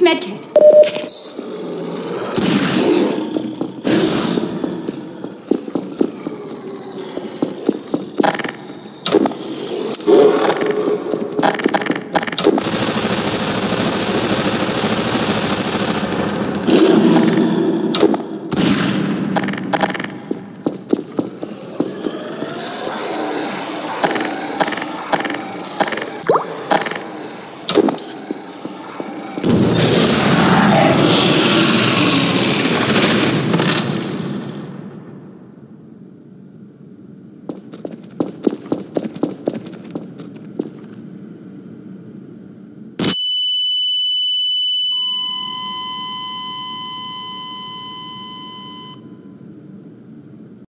Take med kit.